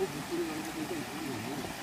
어, 목소리나는거보니까이상하 네.